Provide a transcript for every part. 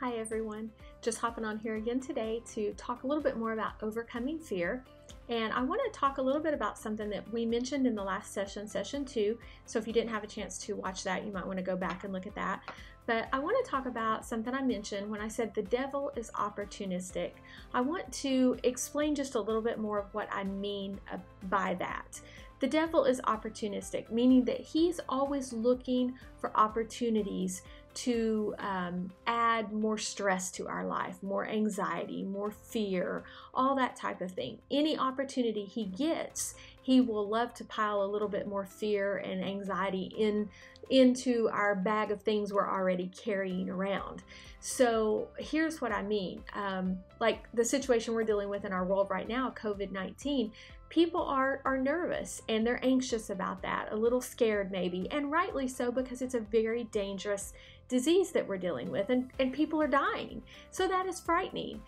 Hi everyone, just hopping on here again today to talk a little bit more about overcoming fear. And I want to talk a little bit about something that we mentioned in the last session, session two. So if you didn't have a chance to watch that, you might want to go back and look at that. But I want to talk about something I mentioned when I said the devil is opportunistic. I want to explain just a little bit more of what I mean uh, by that. The devil is opportunistic, meaning that he's always looking for opportunities to um, add more stress to our life, more anxiety, more fear, all that type of thing. Any opportunity he gets, he will love to pile a little bit more fear and anxiety in into our bag of things we're already carrying around. So here's what I mean. Um, like the situation we're dealing with in our world right now, COVID 19, people are, are nervous and they're anxious about that, a little scared maybe, and rightly so because it's a very dangerous disease that we're dealing with and, and people are dying. So that is frightening.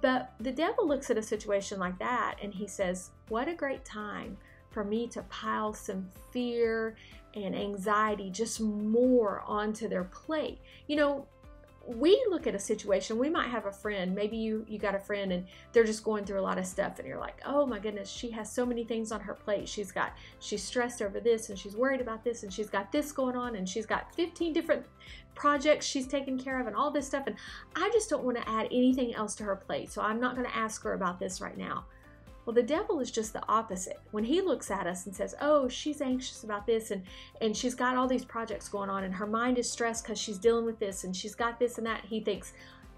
But the devil looks at a situation like that and he says, What a great time for me to pile some fear and anxiety just more onto their plate. You know, we look at a situation we might have a friend maybe you you got a friend and they're just going through a lot of stuff and you're like oh my goodness she has so many things on her plate. She's got she's stressed over this and she's worried about this and she's got this going on and she's got 15 different projects she's taking care of and all this stuff. And i just don't want to add anything else to her plate. So i'm not going to ask her about this right now well, the devil is just the opposite. When he looks at us and says, "Oh, she's anxious about this and and she's got all these projects going on and her mind is stressed cuz she's dealing with this and she's got this and that." He thinks,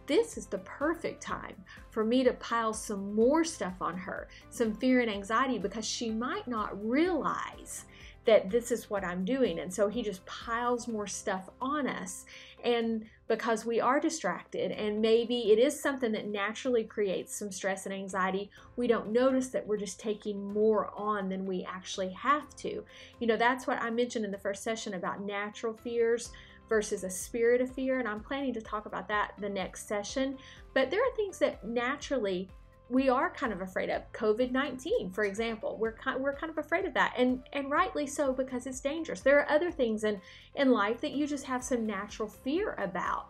"This is the perfect time for me to pile some more stuff on her, some fear and anxiety because she might not realize that this is what I'm doing. And so he just piles more stuff on us. And because we are distracted, and maybe it is something that naturally creates some stress and anxiety, we don't notice that we're just taking more on than we actually have to. You know, that's what I mentioned in the first session about natural fears versus a spirit of fear. And I'm planning to talk about that the next session. But there are things that naturally we are kind of afraid of COVID-19, for example. We're kind, we're kind of afraid of that, and and rightly so because it's dangerous. There are other things in in life that you just have some natural fear about.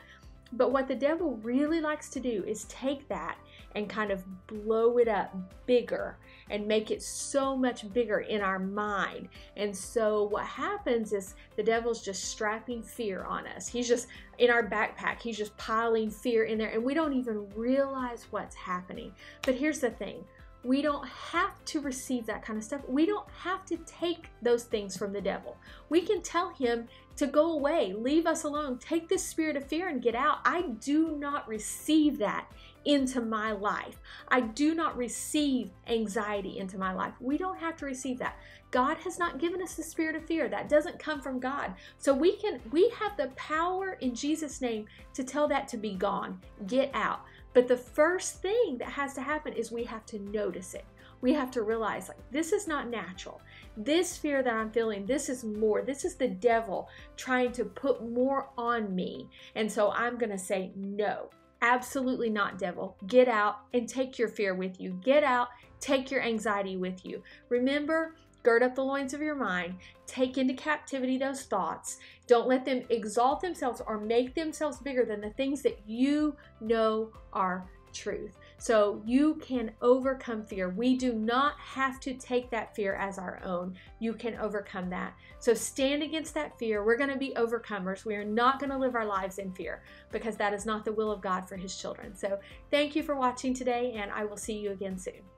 But what the devil really likes to do is take that and kind of blow it up bigger and make it so much bigger in our mind. And so what happens is the devil's just strapping fear on us. He's just in our backpack, he's just piling fear in there, and we don't even realize what's happening. But here's the thing we don't have to receive that kind of stuff. We don't have to take those things from the devil. We can tell him to go away, leave us alone, take this spirit of fear and get out. I do not receive that into my life. I do not receive anxiety into my life. We don't have to receive that. God has not given us the spirit of fear. That doesn't come from God. So we can we have the power in Jesus name to tell that to be gone. Get out. But the first thing that has to happen is we have to notice it. We have to realize like this is not natural. This fear that I'm feeling, this is more. This is the devil trying to put more on me. And so I'm going to say no. Absolutely not, devil. Get out and take your fear with you. Get out, take your anxiety with you. Remember, gird up the loins of your mind, take into captivity those thoughts. Don't let them exalt themselves or make themselves bigger than the things that you know are truth. So you can overcome fear. We do not have to take that fear as our own. You can overcome that. So stand against that fear. We're going to be overcomers. We are not going to live our lives in fear because that is not the will of God for his children. So thank you for watching today, and I will see you again soon.